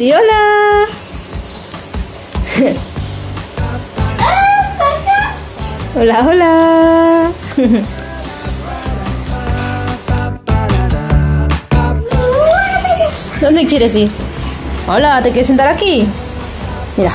Di hola. hola, hola. ¿Dónde quieres ir? Hola, ¿te quieres sentar aquí? Mira.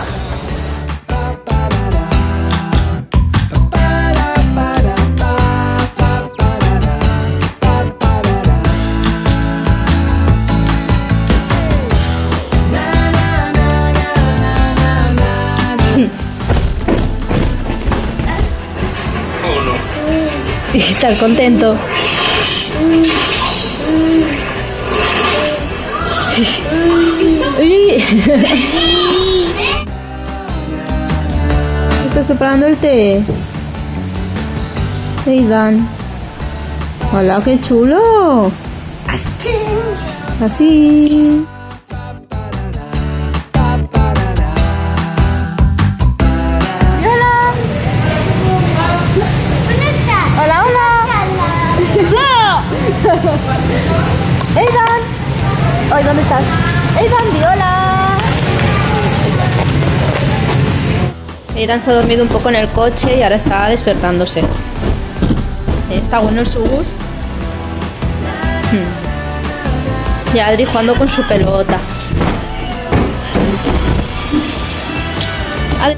Estar contento. Estás preparando el té. Hey Dan. Hola, qué chulo. Así. Hey Dan. Hoy, ¿dónde estás? Hey Dan, di hola. Aidan se ha dormido un poco en el coche y ahora está despertándose. Está bueno el subus. Hmm. Y Adri jugando con su pelota. Adri-